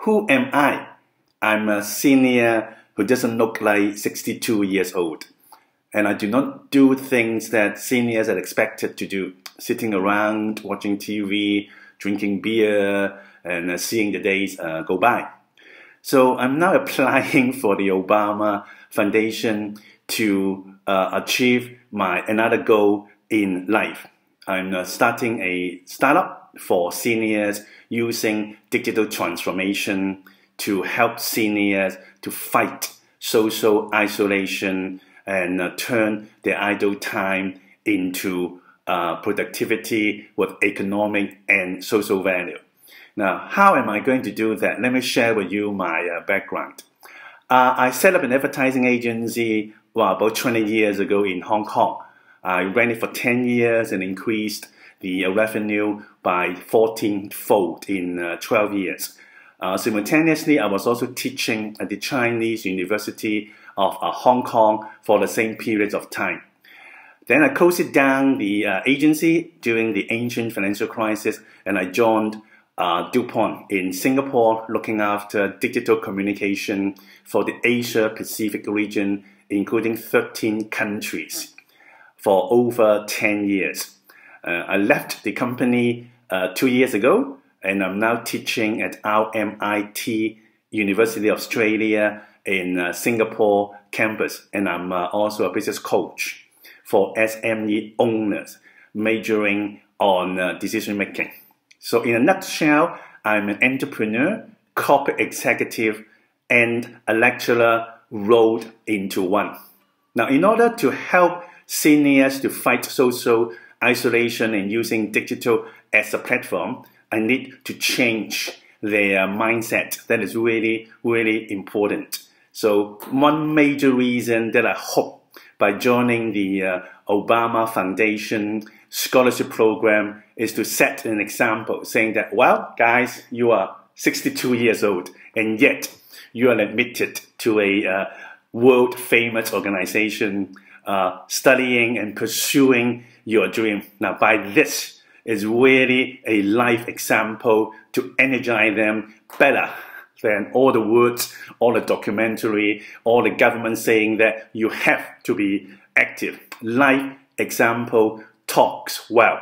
who am I? I'm a senior who doesn't look like 62 years old. And I do not do things that seniors are expected to do, sitting around, watching TV, drinking beer, and uh, seeing the days uh, go by. So I'm now applying for the Obama Foundation to uh, achieve my another goal in life. I'm uh, starting a startup for seniors using digital transformation to help seniors to fight social isolation and uh, turn their idle time into uh, productivity with economic and social value. Now, how am I going to do that? Let me share with you my uh, background. Uh, I set up an advertising agency well, about 20 years ago in Hong Kong. I ran it for 10 years and increased the revenue by 14 fold in uh, 12 years. Uh, simultaneously, I was also teaching at the Chinese University of uh, Hong Kong for the same period of time. Then I closed down the uh, agency during the ancient financial crisis and I joined uh, DuPont in Singapore looking after digital communication for the Asia Pacific region, including 13 countries for over 10 years. Uh, I left the company uh, two years ago and I'm now teaching at RMIT University Australia in uh, Singapore campus, and I'm also a business coach for SME owners, majoring on decision making. So, in a nutshell, I'm an entrepreneur, corporate executive, and a lecturer rolled into one. Now, in order to help seniors to fight social isolation and using digital as a platform, I need to change their mindset. That is really, really important. So one major reason that I hope by joining the uh, Obama Foundation scholarship program is to set an example saying that, well, guys, you are 62 years old and yet you are admitted to a uh, world famous organization uh, studying and pursuing your dream. Now, by this, is really a life example to energize them better than all the words, all the documentary, all the government saying that you have to be active. Life example talks well.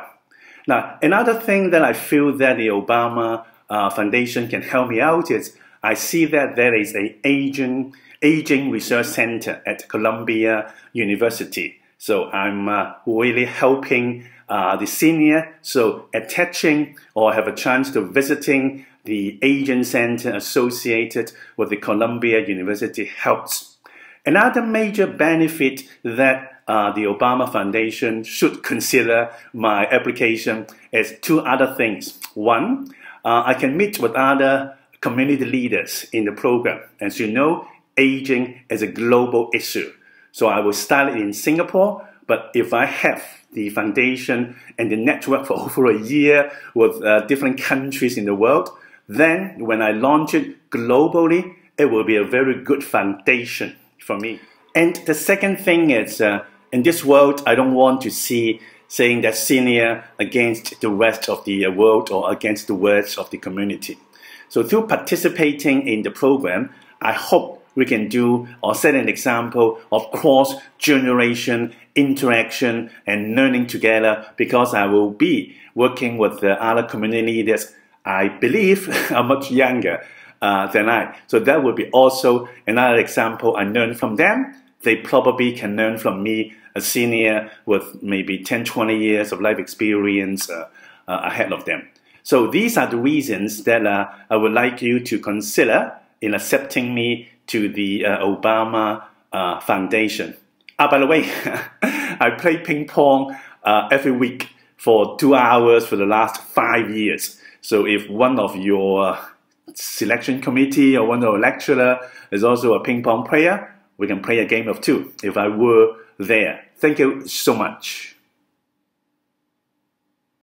Now, another thing that I feel that the Obama uh, Foundation can help me out is I see that there is an aging, aging research center at Columbia University. So I'm uh, really helping uh, the senior. So attaching or have a chance to visiting the aging center associated with the Columbia University helps. Another major benefit that uh, the Obama Foundation should consider my application is two other things. One, uh, I can meet with other community leaders in the program. As you know, aging is a global issue. So I will start it in Singapore, but if I have the foundation and the network for over a year with uh, different countries in the world, then when I launch it globally, it will be a very good foundation for me. And the second thing is, uh, in this world, I don't want to see saying that senior against the rest of the uh, world or against the words of the community. So through participating in the program, I hope we can do or set an example of cross generation interaction and learning together because I will be working with the other community leaders I believe are much younger uh, than I. So that would be also another example I learn from them. They probably can learn from me, a senior with maybe 10, 20 years of life experience uh, uh, ahead of them. So these are the reasons that uh, I would like you to consider in accepting me to the uh, Obama uh, Foundation. Ah, by the way, I play ping pong uh, every week for two hours for the last five years. So if one of your selection committee or one of your lecturer is also a ping pong player, we can play a game of two if I were there. Thank you so much.